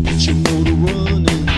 But you know the running.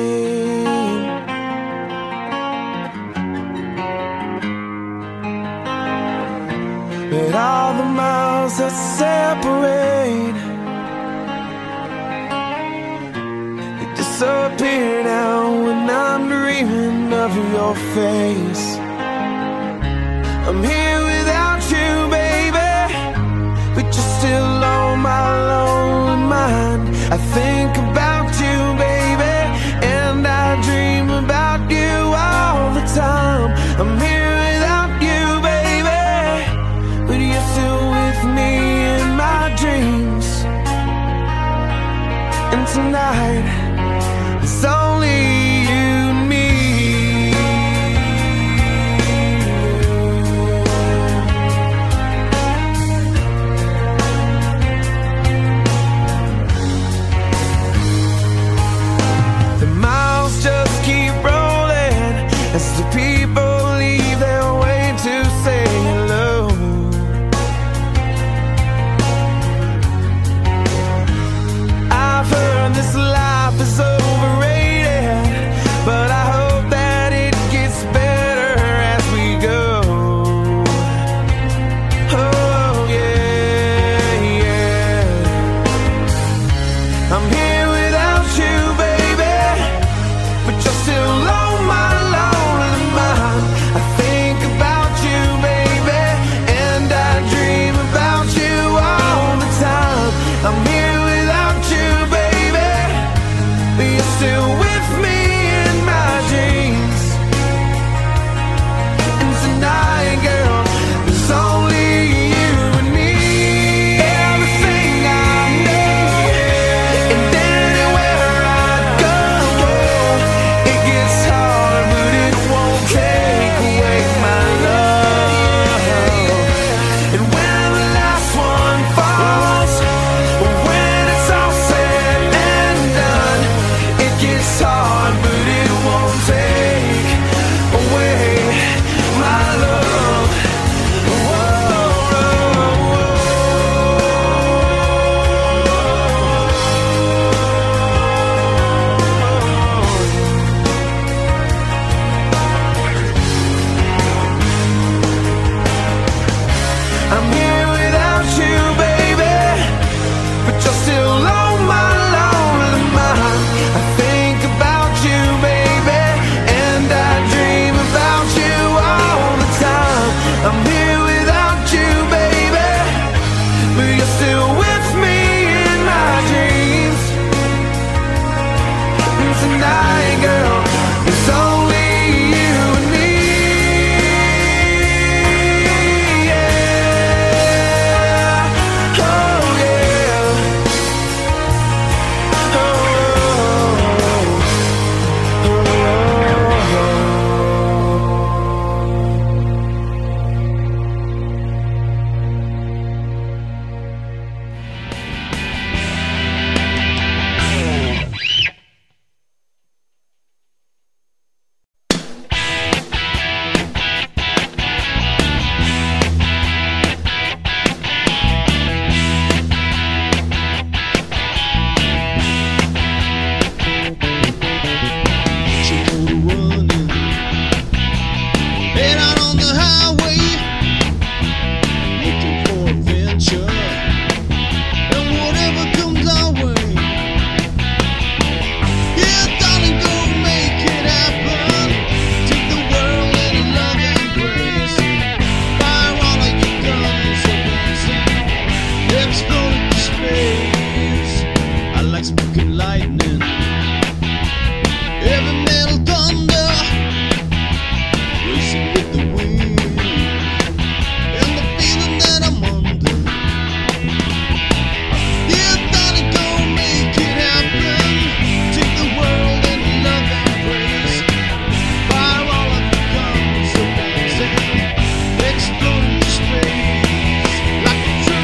But all the miles that separate They disappear now when I'm dreaming of your face. I'm here without you, baby But you're still on my lonely mind. I think about